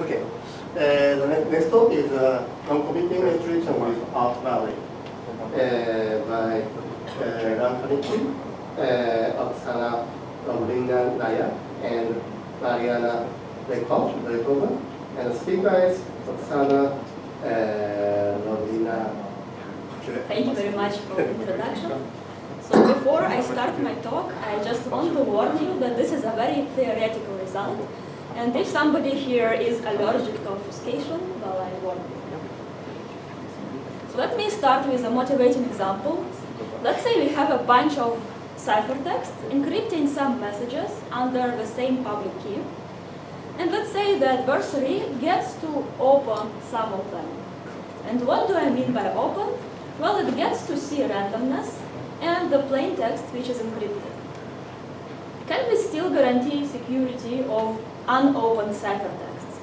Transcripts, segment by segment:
Okay. Uh, the next, next talk is uh, non-committing encryption with Art Valley uh, by uh, Ran Canetti, uh, Oksana Dobrina Naya, and Mariana Raykova. And the speaker is Oxana uh. Thank you very much for the introduction. So before I start my talk, I just want to warn you that this is a very theoretical result. And if somebody here is allergic to obfuscation, well, I you. So let me start with a motivating example. Let's say we have a bunch of ciphertext encrypting some messages under the same public key. And let's say the adversary gets to open some of them. And what do I mean by open? Well, it gets to see randomness and the plain text which is encrypted. Can we still guarantee security of unopened ciphertexts?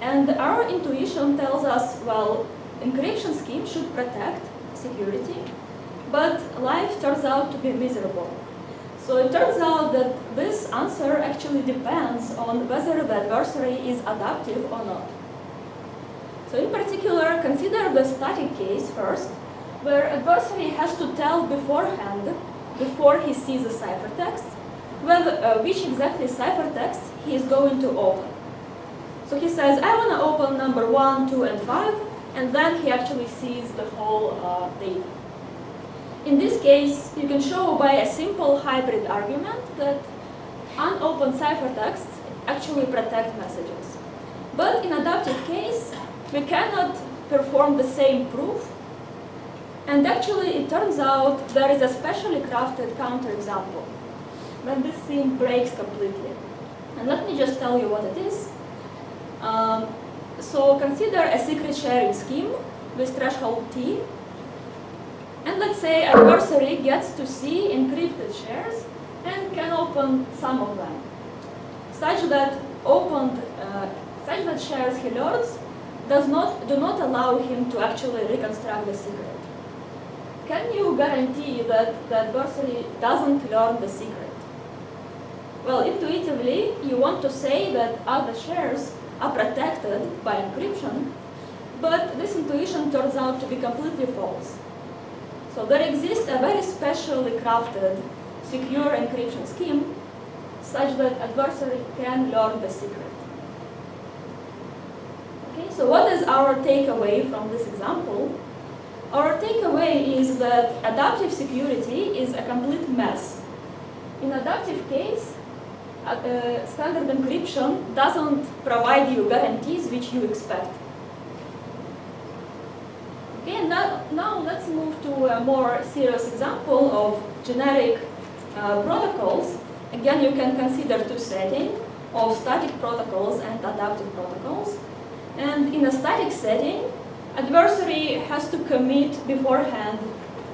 And our intuition tells us, well, encryption scheme should protect security, but life turns out to be miserable. So it turns out that this answer actually depends on whether the adversary is adaptive or not. So in particular, consider the static case first, where adversary has to tell beforehand, before he sees the ciphertext, whether, uh, which exactly ciphertext he is going to open. So he says, I want to open number 1, 2, and 5, and then he actually sees the whole uh, data. In this case, you can show by a simple hybrid argument that unopened ciphertexts actually protect messages. But in adaptive case, we cannot perform the same proof. And actually, it turns out there is a specially crafted counterexample when this thing breaks completely. And let me just tell you what it is. Um, so consider a secret sharing scheme with threshold t. And let's say adversary gets to see encrypted shares and can open some of them, such that opened, uh, such that shares he learns does not do not allow him to actually reconstruct the secret. Can you guarantee that the adversary doesn't learn the secret? Well, intuitively, you want to say that other shares are protected by encryption, but this intuition turns out to be completely false. So there exists a very specially crafted secure encryption scheme such that adversary can learn the secret. Okay, so what is our takeaway from this example? Our takeaway is that adaptive security is a complete mess. In adaptive case, uh, standard encryption doesn't provide you guarantees which you expect. Okay, now, now let's move to a more serious example of generic uh, protocols. Again, you can consider two settings of static protocols and adaptive protocols. And in a static setting, adversary has to commit beforehand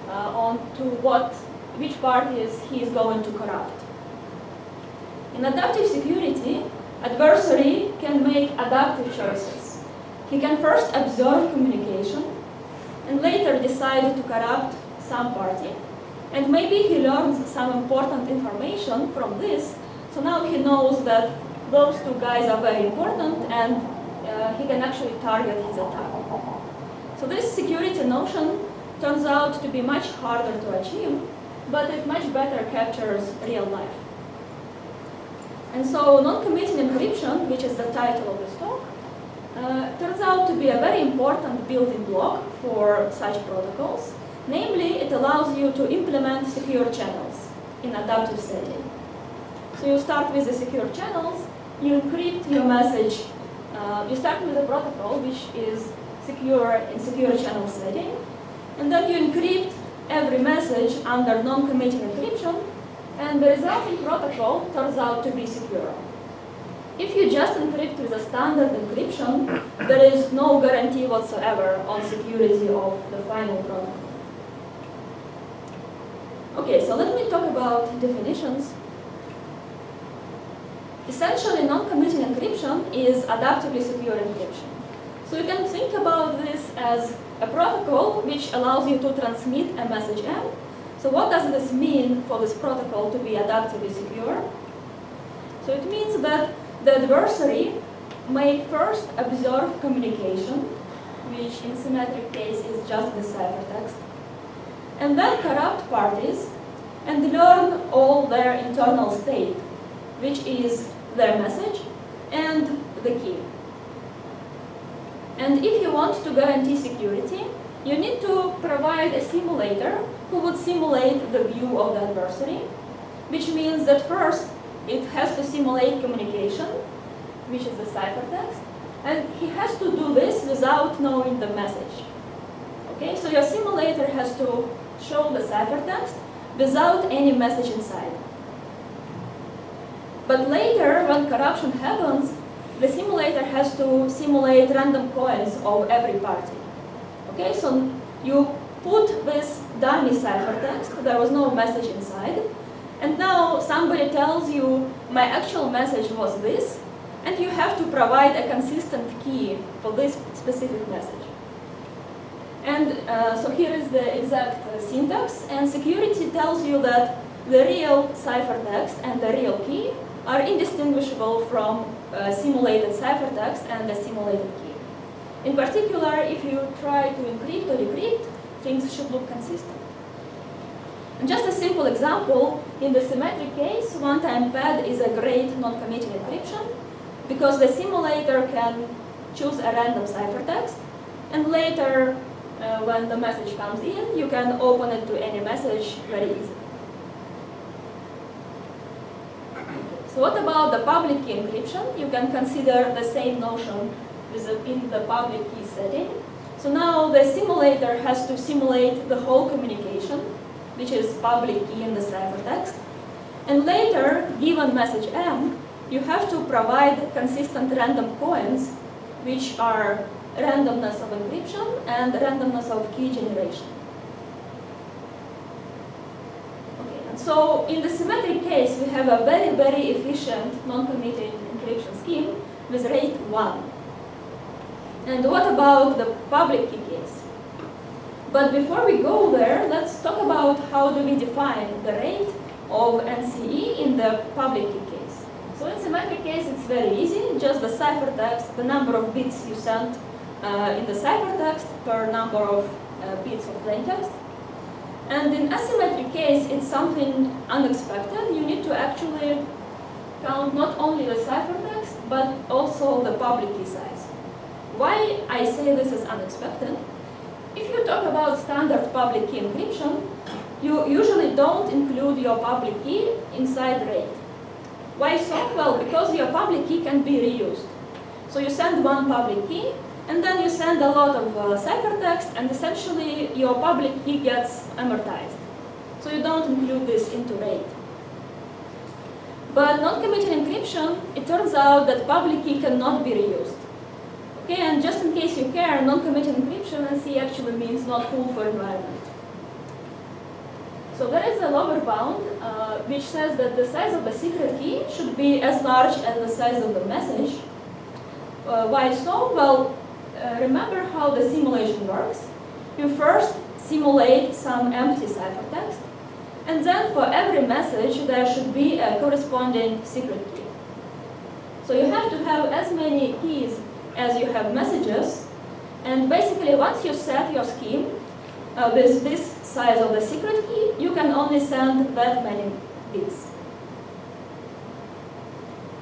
uh, on to what, which parties he is going to corrupt. In adaptive security, adversary can make adaptive choices. He can first observe communication and later decide to corrupt some party. And maybe he learns some important information from this, so now he knows that those two guys are very important and uh, he can actually target his attack. So this security notion turns out to be much harder to achieve, but it much better captures real life. And so non-committing encryption, which is the title of this talk, uh, turns out to be a very important building block for such protocols. Namely, it allows you to implement secure channels in adaptive setting. So you start with the secure channels, you encrypt your message. Uh, you start with a protocol which is secure in secure channel setting, and then you encrypt every message under non-committing encryption, and the resulting protocol turns out to be secure. If you just encrypt with a standard encryption, there is no guarantee whatsoever on security of the final protocol. Okay, so let me talk about definitions. Essentially, non-committing encryption is adaptively secure encryption. So you can think about this as a protocol which allows you to transmit a message M. So what does this mean for this protocol to be adaptively secure? So it means that the adversary may first observe communication, which in symmetric case is just the ciphertext, and then corrupt parties and learn all their internal state, which is their message and the key. And if you want to guarantee security, you need to provide a simulator who would simulate the view of the adversary, which means that first it has to simulate communication, which is the ciphertext, and he has to do this without knowing the message. Okay, so your simulator has to show the ciphertext without any message inside. But later, when corruption happens, the simulator has to simulate random coins of every party. Okay, so you put this dummy ciphertext, there was no message inside, and now somebody tells you, my actual message was this, and you have to provide a consistent key for this specific message. And uh, so here is the exact uh, syntax, and security tells you that the real ciphertext and the real key are indistinguishable from uh, simulated ciphertext and the simulated key. In particular, if you try to encrypt or decrypt, things should look consistent. And just a simple example, in the symmetric case, one-time pad is a great non-committing encryption because the simulator can choose a random ciphertext, and later, uh, when the message comes in, you can open it to any message very easily. So what about the public key encryption? You can consider the same notion in the public key setting. So now the simulator has to simulate the whole communication, which is public key in the ciphertext. And later, given message M, you have to provide consistent random coins, which are randomness of encryption and randomness of key generation. Okay. So in the symmetric case, we have a very, very efficient non-committing encryption scheme with rate 1. And what about the public key case? But before we go there, let's talk about how do we define the rate of NCE in the public key case. So in symmetric case, it's very easy, just the ciphertext, the number of bits you send uh, in the ciphertext per number of uh, bits of plaintext. And in asymmetric case, it's something unexpected. You need to actually count not only the ciphertext, but also the public key size. Why I say this is unexpected? If you talk about standard public key encryption, you usually don't include your public key inside rate. Why so? Well, because your public key can be reused. So you send one public key, and then you send a lot of uh, ciphertext, and essentially your public key gets amortized. So you don't include this into rate. But non-committed encryption, it turns out that public key cannot be reused. Okay, and just in case you care, non-committed encryption NC actually means not cool for environment. So there is a lower bound uh, which says that the size of the secret key should be as large as the size of the message. Uh, why so? Well, uh, remember how the simulation works. You first simulate some empty ciphertext, and then for every message there should be a corresponding secret key. So you have to have as many keys as you have messages, and basically once you set your scheme uh, with this size of the secret key, you can only send that many bits.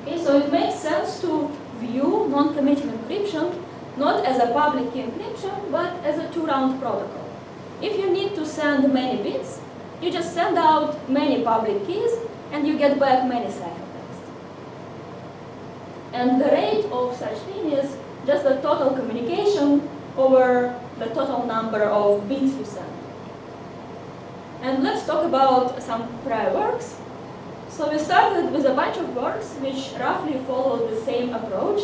Okay, so it makes sense to view non-committing encryption not as a public key encryption, but as a two-round protocol. If you need to send many bits, you just send out many public keys, and you get back many ciphertexts. And the rate of such thing is just the total communication over the total number of bits you send. And let's talk about some prior works. So we started with a bunch of works which roughly followed the same approach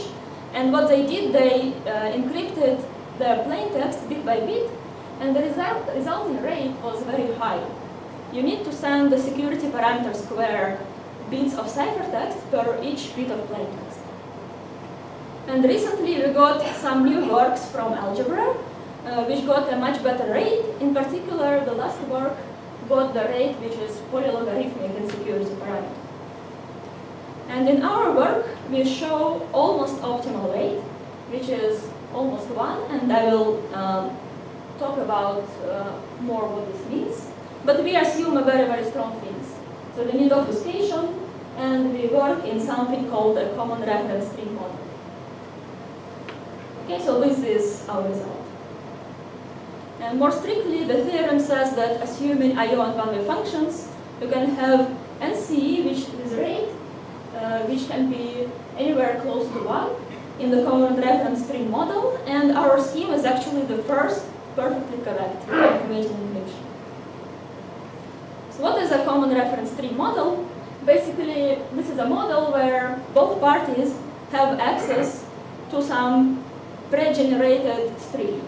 and what they did, they uh, encrypted their plaintext bit by bit, and the result, resulting rate was very high. You need to send the security parameter square bits of ciphertext per each bit of plaintext. And recently we got some new works from algebra, uh, which got a much better rate. In particular, the last work got the rate which is polylogarithmic in security parameter. And in our work, we show almost optimal weight, which is almost one, and I will um, talk about uh, more what this means. But we assume a very, very strong things. So we need obfuscation, and we work in something called a common reference string. Okay, so this is our result. And more strictly, the theorem says that assuming IO and one-way functions, you can have NCE, which is rate, uh, which can be anywhere close to 1 in the common reference string model, and our scheme is actually the first perfectly correct information encryption. So what is a common reference string model? Basically, this is a model where both parties have access to some pre-generated string.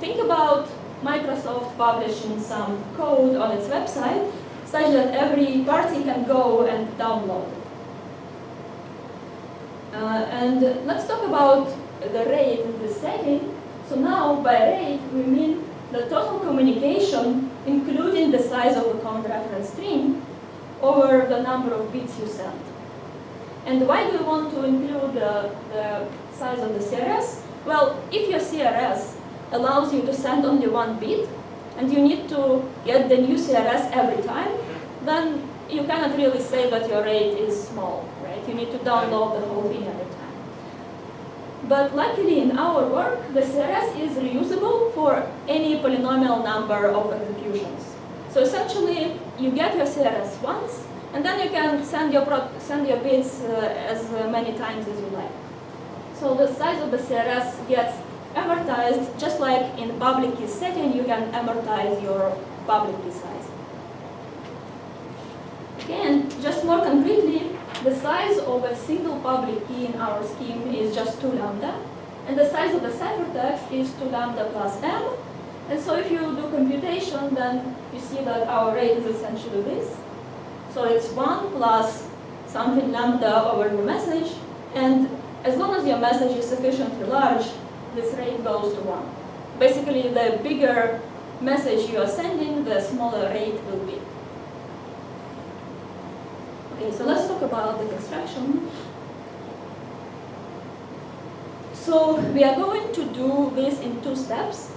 Think about Microsoft publishing some code on its website such that every party can go and download. Uh, and let's talk about the rate in this setting. So now by rate we mean the total communication including the size of the common reference string over the number of bits you send. And why do we want to include the, the size of the CRS? Well, if your CRS allows you to send only one bit, and you need to get the new CRS every time, then you cannot really say that your rate is small, right? You need to download the whole thing every time. But luckily in our work, the CRS is reusable for any polynomial number of executions. So essentially, you get your CRS once, and then you can send your, send your bits uh, as many times as you like. So the size of the CRS gets amortized, just like in public key setting, you can amortize your public key size. Again, just more concretely, the size of a single public key in our scheme is just 2 lambda, and the size of the ciphertext is 2 lambda plus m. And so if you do computation, then you see that our rate is essentially this. So it's 1 plus something lambda over the message, and as long as your message is sufficiently large, this rate goes to 1. Basically, the bigger message you are sending, the smaller rate will be. Okay, so let's talk about the construction. So we are going to do this in two steps.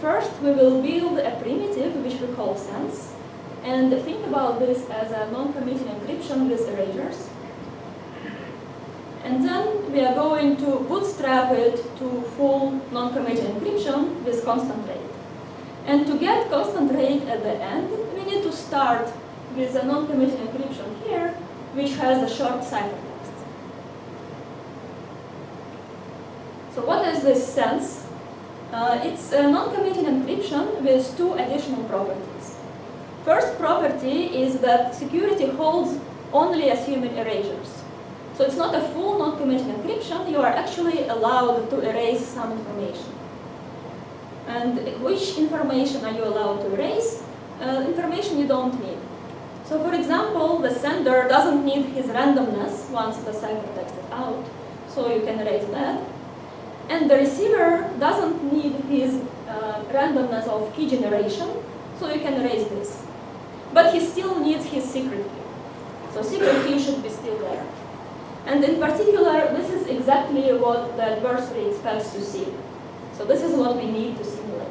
First, we will build a primitive, which we call sense, and think about this as a non-committing encryption with erasures. And then we are going to bootstrap it to full non-committed encryption with constant rate. And to get constant rate at the end, we need to start with a non-committed encryption here, which has a short ciphertext. So what is this sense? Uh, it's a non-committed encryption with two additional properties. First property is that security holds only assuming erasures. So it's not a full non-committed encryption, you are actually allowed to erase some information. And which information are you allowed to erase? Uh, information you don't need. So for example, the sender doesn't need his randomness once the ciphertext is out, so you can erase that. And the receiver doesn't need his uh, randomness of key generation, so you can erase this. But he still needs his secret key. So secret key should be still there. And in particular, this is exactly what the adversary expects to see. So this is what we need to simulate.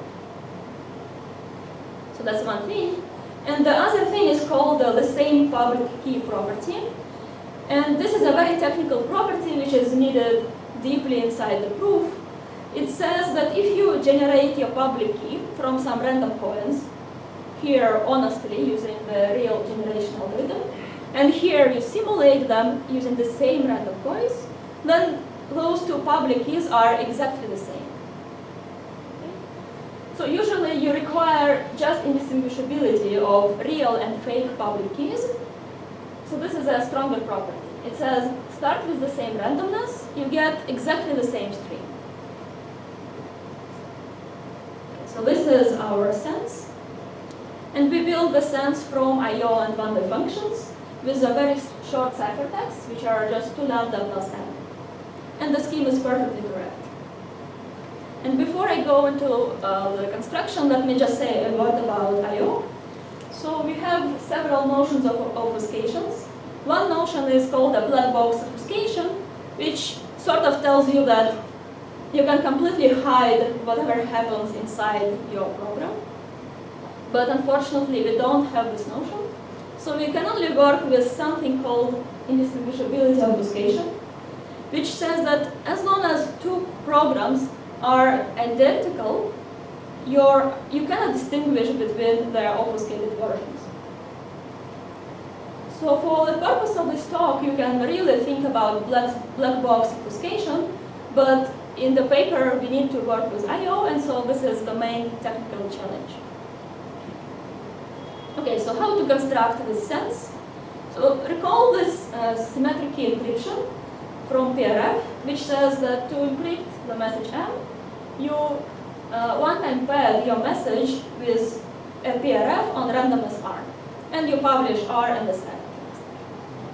So that's one thing. And the other thing is called the same public key property. And this is a very technical property which is needed deeply inside the proof. It says that if you generate your public key from some random coins, here honestly using the real generation algorithm, and here you simulate them using the same random coins, then those two public keys are exactly the same. So usually you require just indistinguishability of real and fake public keys. So this is a stronger property. It says start with the same randomness, you get exactly the same string. So this is our sense. And we build the sense from IO and one-way functions with a very short ciphertext, which are just 2 lambda plus n. And the scheme is perfectly correct. And before I go into uh, the construction, let me just say a word about I.O. So we have several notions of obfuscations. One notion is called a black box obfuscation, which sort of tells you that you can completely hide whatever happens inside your program. But unfortunately, we don't have this notion. So we can only work with something called indistinguishability obfuscation, which says that as long as two programs are identical, your, you cannot distinguish between their obfuscated versions. So for the purpose of this talk, you can really think about black, black box obfuscation, but in the paper we need to work with I.O., and so this is the main technical challenge. Okay, so how to construct this sense? So recall this uh, symmetric key encryption from PRF, which says that to encrypt the message M, you uh, one-time pad your message with a PRF on randomness R, and you publish R and the set.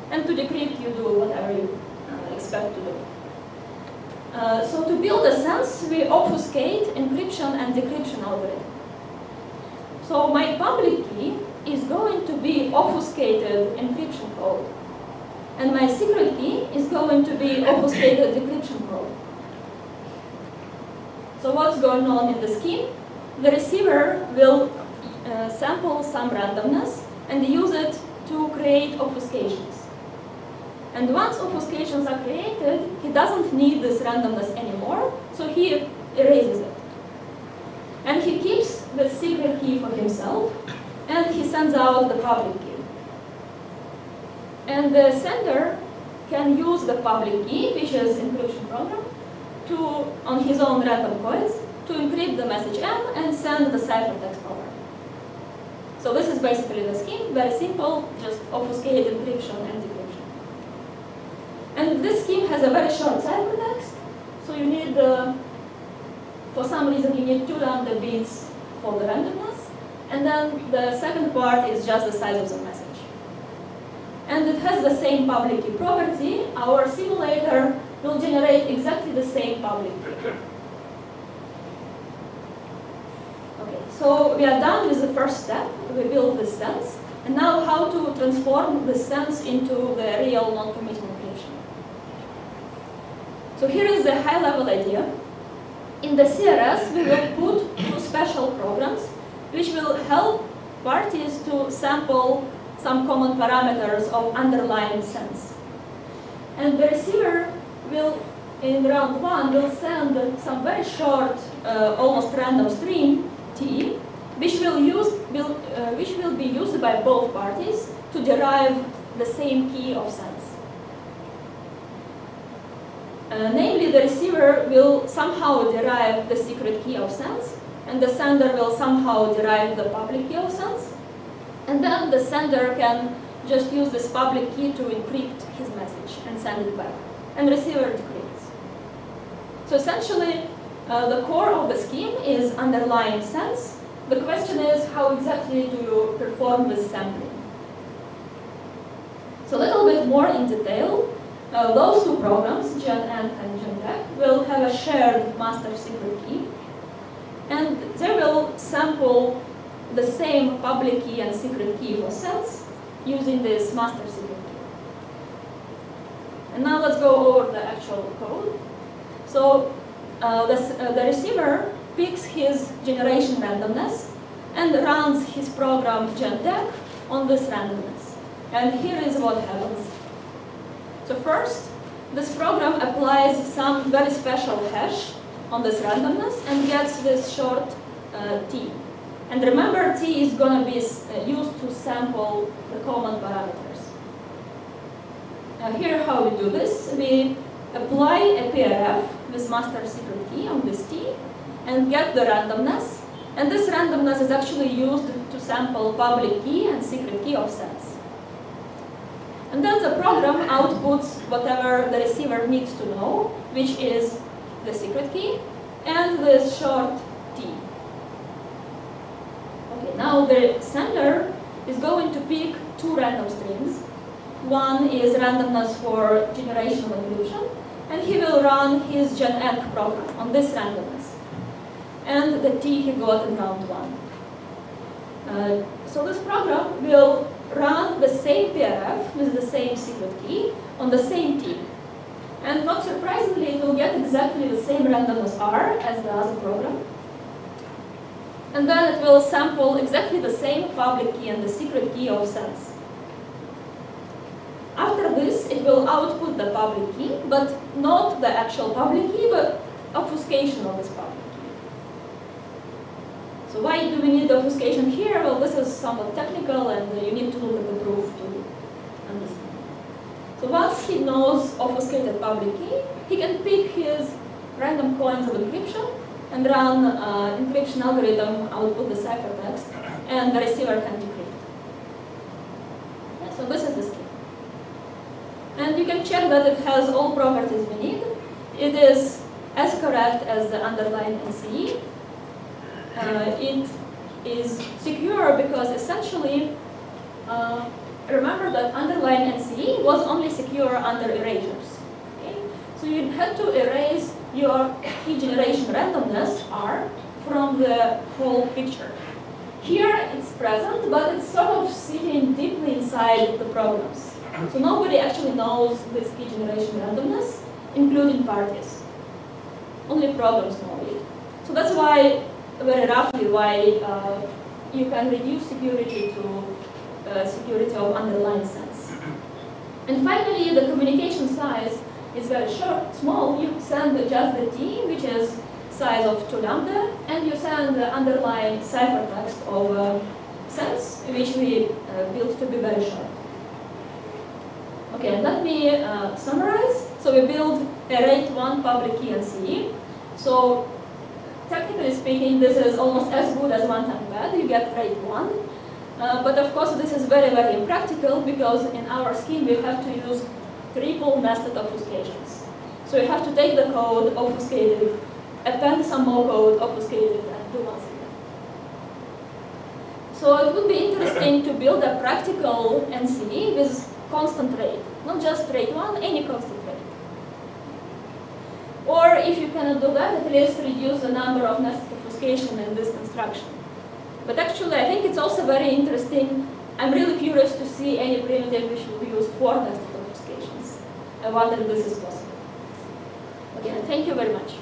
And to decrypt, you do whatever you uh, expect to do. Uh, so to build a sense, we obfuscate encryption and decryption algorithm. So my public key is going to be obfuscated encryption code. And my secret key is going to be obfuscated decryption code. So what's going on in the scheme? The receiver will uh, sample some randomness and use it to create obfuscations. And once obfuscations are created, he doesn't need this randomness anymore, so he erases it. And he keeps the secret key for himself, sends out the public key. And the sender can use the public key, which is encryption program, to, on his own random coins, to encrypt the message M and send the ciphertext over. So this is basically the scheme, very simple, just obfuscate encryption and decryption. And this scheme has a very short ciphertext, so you need, uh, for some reason, you need two lambda bits for the randomness, and then the second part is just the size of the message. And it has the same public key property. Our simulator will generate exactly the same public key. Okay, so we are done with the first step. We build the sense. And now how to transform the sense into the real non-committing encryption. So here is the high-level idea. In the CRS, we will put two special programs which will help parties to sample some common parameters of underlying sense. And the receiver will, in round one, will send some very short, uh, almost random stream, T, which will, use, will, uh, which will be used by both parties to derive the same key of sense. Uh, namely, the receiver will somehow derive the secret key of sense, and the sender will somehow derive the public key of sense. And then the sender can just use this public key to encrypt his message and send it back. And receiver decrypts. So essentially, uh, the core of the scheme is underlying sense. The question is, how exactly do you perform this sampling? So a little bit more in detail, uh, those two programs, GenEnc and GenDec, will have a shared master secret key. Sample the same public key and secret key for sense using this master secret key. And now let's go over the actual code. So uh, the, uh, the receiver picks his generation randomness and runs his program GenDec on this randomness. And here is what happens. So first, this program applies some very special hash on this randomness and gets this short t. And remember, t is going to be uh, used to sample the common parameters. Here how we do this, we apply a PRF with master secret key on this t and get the randomness. And this randomness is actually used to sample public key and secret key offsets. And then the program outputs whatever the receiver needs to know, which is the secret key and this short. Okay, now the sender is going to pick two random strings. One is randomness for generational encryption, and he will run his GenEnc program on this randomness. And the t he got in round one. Uh, so this program will run the same PRF with the same secret key on the same T. And not surprisingly, it will get exactly the same randomness R as the other program. And then it will sample exactly the same public key and the secret key of sense. After this, it will output the public key, but not the actual public key, but obfuscation of this public key. So why do we need obfuscation here? Well, this is somewhat technical, and you need to look at the proof to understand. So once he knows obfuscated public key, he can pick his random coins of encryption and run uh, encryption algorithm, output the ciphertext, and the receiver can decrypt. So this is the scheme. And you can check that it has all properties we need. It is as correct as the underlying NCE. Uh, it is secure because essentially uh, remember that underlying NCE was only secure under erasures. Okay? So you had to erase your key generation randomness R from the whole picture. Here it's present, but it's sort of sitting deeply inside the problems. So nobody actually knows this key generation randomness, including parties. Only problems know it. So that's why, very roughly, why uh, you can reduce security to uh, security of underlying sense. And finally, the communication size is very short, small. You send just the T, which is size of 2 lambda, and you send the underlying ciphertext of uh, sense, which we uh, built to be very short. Okay, let me uh, summarize. So we build a rate 1 public key NCE. So technically speaking, this is almost as good as one time pad. You get rate 1. Uh, but of course, this is very, very impractical because in our scheme, we have to use triple nested obfuscations. So you have to take the code, obfuscate it, append some more code, obfuscate it, and do once again. So it would be interesting to build a practical NCE with constant rate, not just rate 1, any constant rate. Or if you cannot do that, at least reduce the number of nested obfuscation in this construction. But actually, I think it's also very interesting. I'm really curious to see any primitive which will use four nested obfuscations. I wonder if this is possible. Okay, thank you very much.